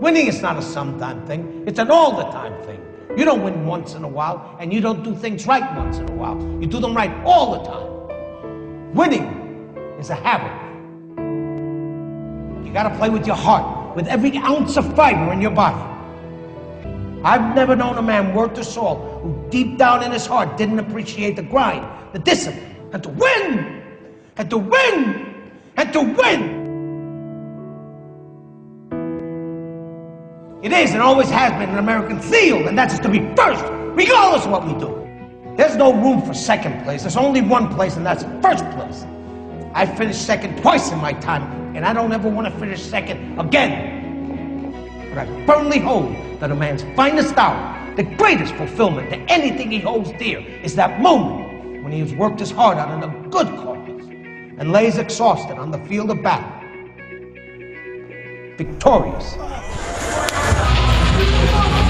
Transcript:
Winning is not a sometime thing, it's an all the time thing. You don't win once in a while, and you don't do things right once in a while. You do them right all the time. Winning is a habit. You gotta play with your heart, with every ounce of fiber in your body. I've never known a man worth his salt who deep down in his heart didn't appreciate the grind, the discipline, and to win, and to win, and to win. It is and always has been an American seal, and that's to be first, regardless of what we do. There's no room for second place. There's only one place, and that's first place. I finished second twice in my time, and I don't ever want to finish second again. But I firmly hold that a man's finest hour, the greatest fulfillment to anything he holds dear, is that moment when he has worked his heart out in a good cause and lays exhausted on the field of battle, victorious. Thank you.